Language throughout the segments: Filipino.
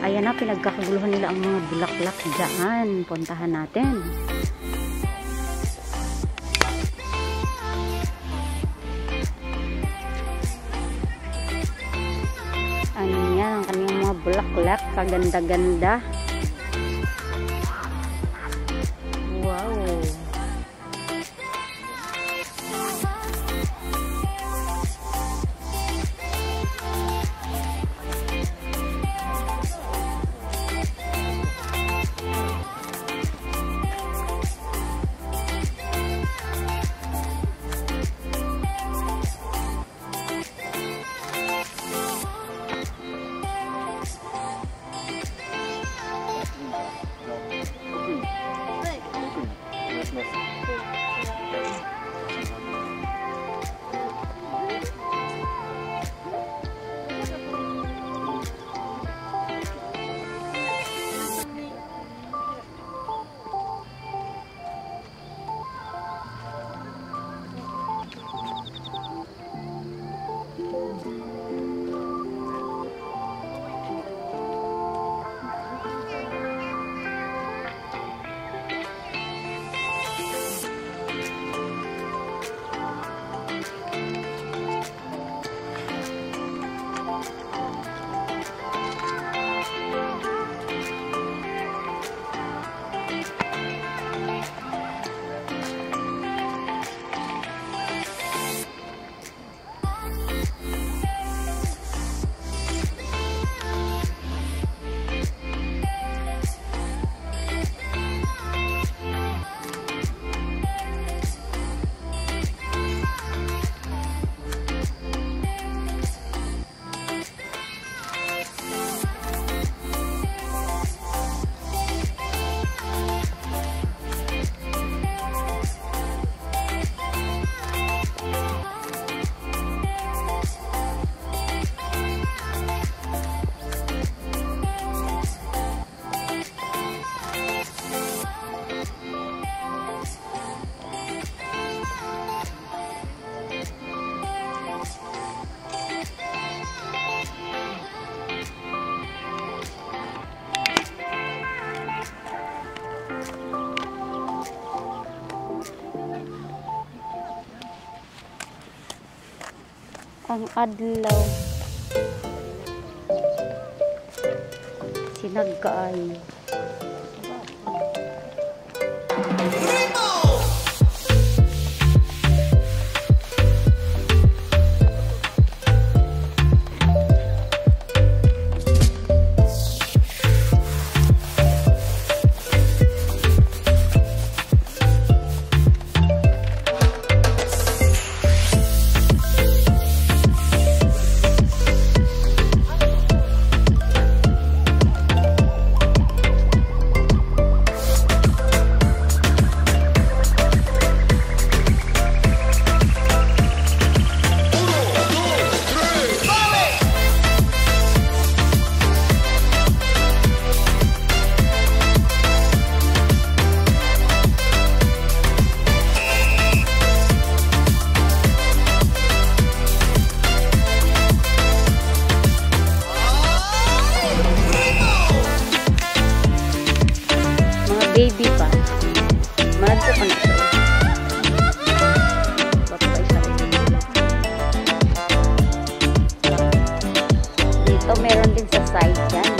Ayan na, pinagkakaguluhan nila ang mga bulaklak dyan. Puntahan natin. Ano yan, ang kanyang mga bulaklak. Kaganda-ganda. Ang adlaw. Sinagkaay dito meron din sa side yan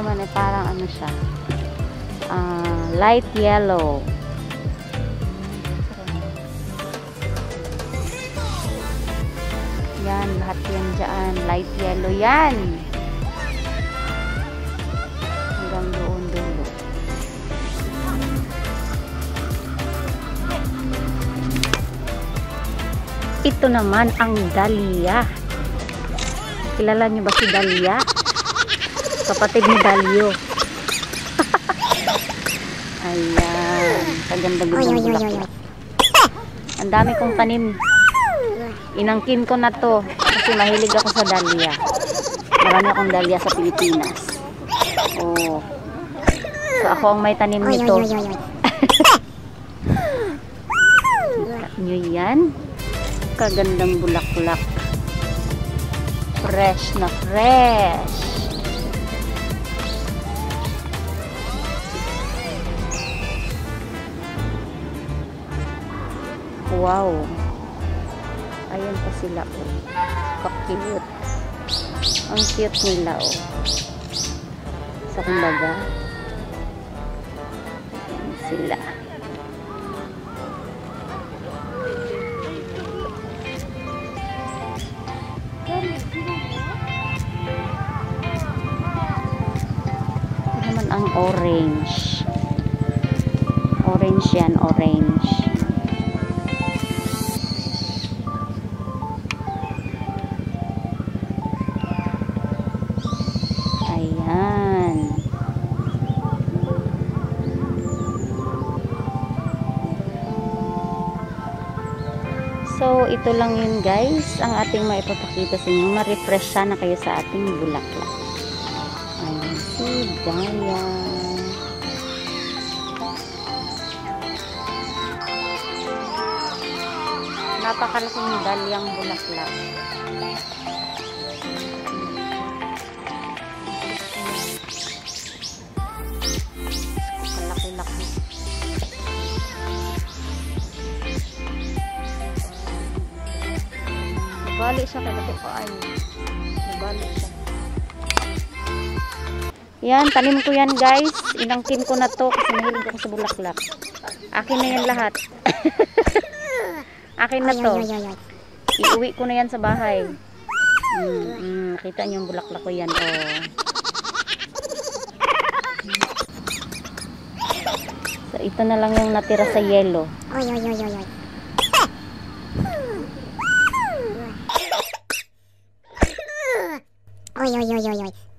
naman ay parang ano siya. ah, light yellow. Yan, lahat yan dyan. Light yellow yan. Hanggang doon dulo. Ito naman ang dahlia. Kilala niyo ba si Dahlia? Kapatid ni Dalio. Ayan. Kaganda oy, bulaklak. Ang dami kong tanim. Inangkin ko na to kasi mahilig ako sa dahlia. Marami akong dahlia sa Pilipinas. Oh. So ako ang may tanim nito. nyo yan? Kagandang bulaklak. Fresh na fresh. Wow. Ayan pa sila oh. Ka-cute. Ang cute nila oh. Sa kumbaga. Ayan sila. Ito naman ang orange. Orange yan, orange. Ito lang yun guys, ang ating maipapakita sa inyo. Ma-refresh sana kayo sa ating bulaklak. Ayan, si Daya. Napakalaking dalyang bulaklak. Nabali siya kaya ko ay. Nabali siya. Yan, tanim ko yan guys. Inangkin ko na to kasi mahilig ako sa bulaklak. Akin na yan lahat. Akin na to. Iuwi ko na yan sa bahay. Mm, mm, kita niyo yung bulaklak ko yan. Oh. So, ito na lang yung natira sa yellow. Oy, oy, oy, oy, oy. Oy, oy, oy, oy, oy.